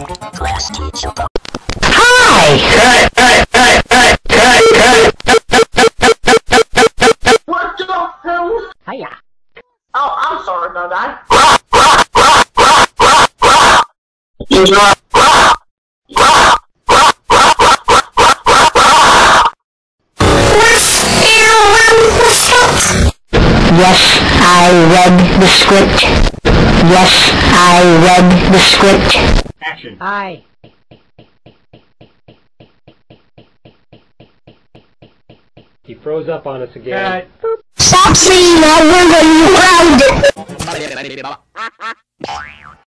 Class teacher. What the hell? Hiya. Oh, I'm sorry about that. Yes, I read the script. Yes, I read the script. Action. Hi. He froze up on us again. Stop saying that word when you ground it.